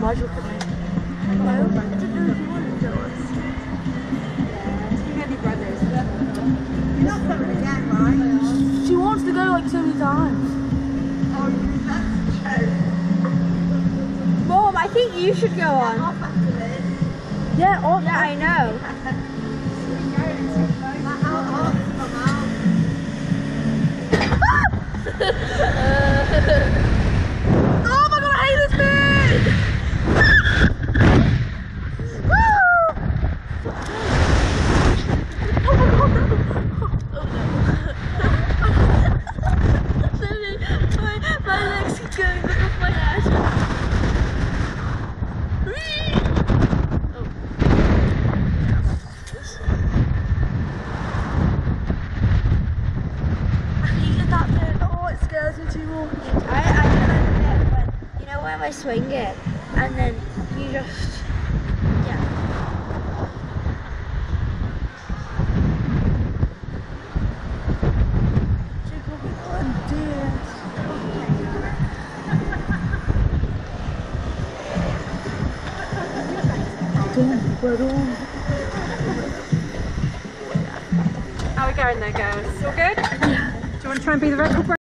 why'd you look at me? No, I didn't know if you wanted to go on. Maybe brothers. You're not coming again, right? She wants to go like so many times. Oh, that's true. Mom, I think you should go on. Off after this. Yeah, oh, Yeah, I know. Like, I'll off from out. oh my god, I hate this bit! my, my legs keep going off my head. I hated that bit. Oh, it scares me too much. I, I like the bit when, you know when I swing it and then you just, yeah. How are we going there, girls? All good? You want to try and be the record?